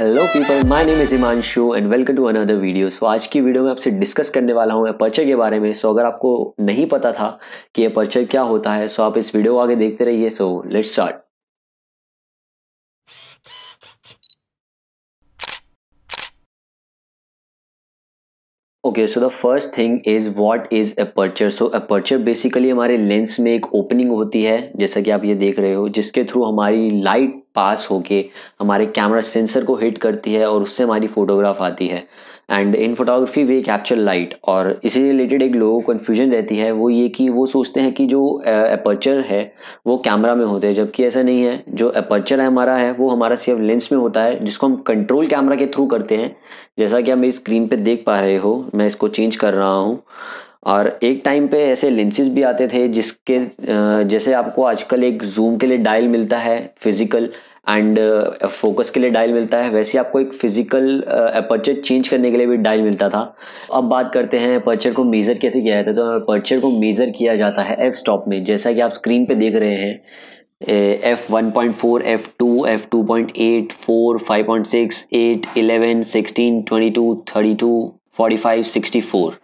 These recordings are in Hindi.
Hello people my name is Himanshu and welcome to another video so आज की वीडियो में आपसे डिस्कस करने वाला हूँ अपर्चर के बारे में। सो so, अगर आपको नहीं पता था कि अपर्चर क्या होता है सो so आप इस वीडियो को आगे देखते रहिए। So let's start okay so the first thing is what is aperture so aperture basically हमारे लेंस में एक ओपनिंग होती है, जैसा कि आप ये देख रहे हो, जिसके थ्रू हमारी लाइट पास होके हमारे कैमरा सेंसर को हिट करती है और उससे हमारी फोटोग्राफ आती है। And in photography we capture light और इसी रिलेटेड एक लोगों को कन्फ्यूज़न रहती है, वो ये कि वो सोचते हैं कि जो अपर्चर है, वो कैमरा में होते हैं। जबकि ऐसा नहीं है। जो अपर्चर है हमारा है, वो हमारा सिर्फ़ लेंस में होता है, जिसको हम कंट्रोल कैमरा के थ्रू करते हैं। जैसा कि आप मेरी स्क्रीन पर देख पा रहे हो, मैं इसको चेंज कर रहा हूँ। और एक टाइम पे ऐसे लेंसेज भी आते थे, जिसके जैसे आपको आजकल एक जूम के लिए डायल मिलता है फ़िज़िकल एंड फोकस uh, के लिए डायल मिलता है। वैसे आपको एक फ़िज़िकल अपर्चर चेंज करने के लिए भी डायल मिलता था। अब बात करते हैं अपर्चर को मेज़र कैसे किया जाता है। तो अपर्चर को मेज़र किया जाता है एफ़ स्टॉप में। जैसा कि आप स्क्रीन पे देख रहे हैं F one point four F two F two point eight four five point six eight eleven sixteen twenty two thirty two forty five sixty four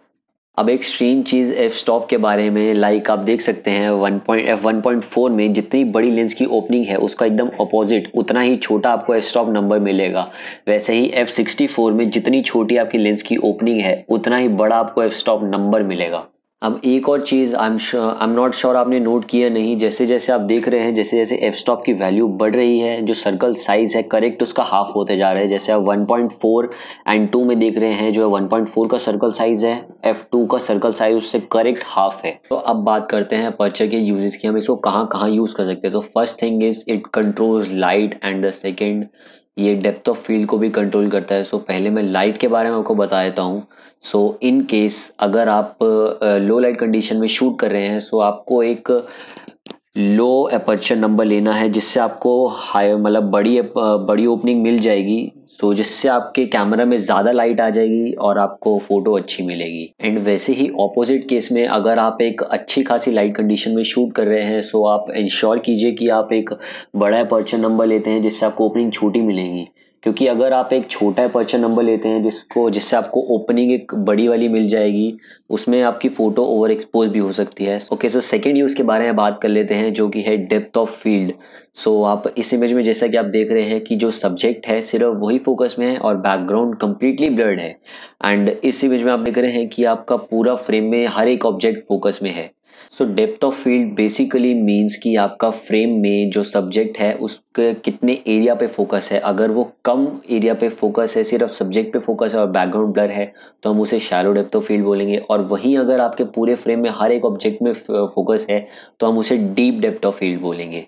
अब एक स्ट्रीम चीज़ एफ़ स्टॉप के बारे में लाइक आप देख सकते हैं one point F one point four में जितनी बड़ी लेंस की ओपनिंग है, उसका एकदम अपोजिट उतना ही छोटा आपको एफ़ स्टॉप नंबर मिलेगा। वैसे ही एफ़ सिक्सटी फोर में जितनी छोटी आपकी लेंस की ओपनिंग है, उतना ही बड़ा आपको एफ़ स्टॉप नंबर मिलेगा। अब एक और चीज़ I am I am not sure आपने नोट किया नहीं, जैसे जैसे आप देख रहे हैं, जैसे जैसे एफ़ स्टॉप की वैल्यू बढ़ रही है, जो सर्कल साइज़ है करेक्ट उसका हाफ़ होते जा रहा है, जैसे आप 1.4 एंड 2 में देख रहे हैं, जो 1.4 का सर्कल साइज़ है एफ़ टू का सर्कल साइज़ उससे करेक्ट हाफ़ है। तो अब बात करते हैं पर्चर के यूजेस की, हम इसको कहाँ कहाँ यूज़ कर सकते हैं? तो first thing is it controls light and the second ये डेप्थ ऑफ़ फ़ील्ड को भी कंट्रोल करता है। सो पहले मैं लाइट के बारे में आपको बता देता हूँ। सो इन केस अगर आप लो लाइट कंडीशन में शूट कर रहे हैं सो आपको एक लो अपर्चर नंबर लेना है, जिससे आपको हाई मतलब बड़ी बड़ी ओपनिंग मिल जाएगी। सो जिससे आपके कैमरा में ज़्यादा लाइट आ जाएगी और आपको फ़ोटो अच्छी मिलेगी। एंड वैसे ही ऑपोजिट केस में अगर आप एक अच्छी खासी लाइट कंडीशन में शूट कर रहे हैं सो आप इंश्योर कीजिए कि आप एक बड़ा अपर्चर नंबर लेते हैं, जिससे आपको ओपनिंग छोटी मिलेगी। क्योंकि अगर आप एक छोटा पर्चर नंबर लेते हैं जिसको, जिससे आपको ओपनिंग एक बड़ी वाली मिल जाएगी, उसमें आपकी फ़ोटो ओवर एक्सपोज भी हो सकती है। ओके सो सेकेंड यूज़ के बारे में बात कर लेते हैं जो कि है डेप्थ ऑफ़ फ़ील्ड सो आप इस इमेज में जैसा कि आप देख रहे हैं कि जो सब्जेक्ट है सिर्फ़ वही फोकस में है और बैकग्राउंड कम्प्लीटली ब्लर्ड है। एंड इस इमेज में आप देख रहे हैं कि आपका पूरा फ्रेम में हर एक ऑब्जेक्ट फोकस में है। So depth of field basically means कि आपका फ्रेम में जो सब्जेक्ट है, उसके कितने एरिया पे फोकस है। अगर वो कम एरिया पे फोकस है, सिर्फ़ सब्जेक्ट पे फोकस है और बैकग्राउंड ब्लर है तो हम उसे शैलो डेप्थ ऑफ़ फ़ील्ड बोलेंगे। और वहीं अगर आपके पूरे फ्रेम में हर एक ऑब्जेक्ट में फोकस है तो हम उसे डीप डेप्थ ऑफ़ फ़ील्ड बोलेंगे।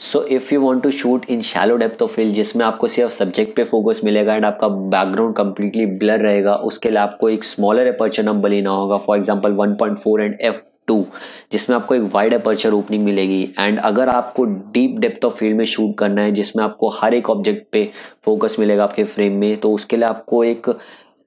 So if you want to shoot in shallow depth of field जिसमें आपको सिर्फ़ सब्जेक्ट पे फोकस मिलेगा एंड आपका बैकग्राउंड कंप्लीटली ब्लर रहेगा, उसके लिए आपको एक स्मॉलर अपर्चर नंबर लेना होगा। For example 1.4 and F two जिसमें आपको एक वाइड अपर्चर ओपनिंग मिलेगी। एंड अगर आपको डीप डेप्थ ऑफ़ फ़ील्ड में शूट करना है, जिसमें आपको हर एक ऑब्जेक्ट पे फोकस मिलेगा आपके फ्रेम में तो उसके लिए आपको एक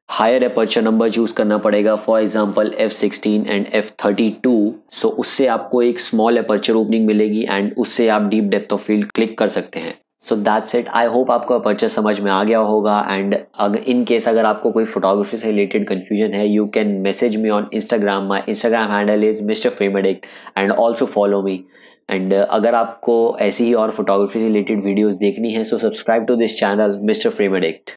हायर अपर्चर नंबर चूज़ करना पड़ेगा। For example F sixteen and F thirty two so उससे आपको एक स्मॉल अपर्चर ओपनिंग मिलेगी एंड उससे आप deep depth of field click कर सकते हैं। So that's it I hope आपको अपर्चर समझ में आ गया होगा एंड अगर इन केस अगर आपको कोई फोटोग्राफी से रिलेटेड कन्फ्यूज़न है you can message me on Instagram my Instagram handle is mister frame addict and also follow me and अगर आपको ऐसी ही और फोटोग्राफी से रिलेटेड वीडियोज़ देखनी है so subscribe to this channel mister frame addict